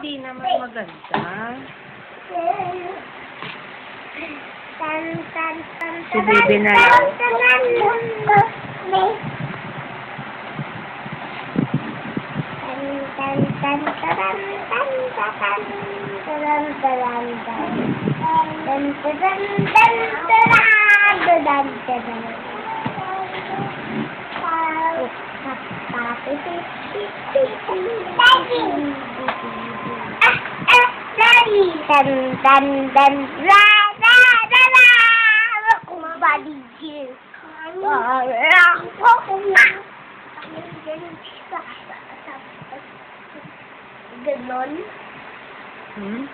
Hindi naman maganda. Tan, tan, tan, Si Bibi na lang. tan, tan, buddy. Dun, dun, dun, la, la, la, la. Look what buddy did. Good morning. Hmm?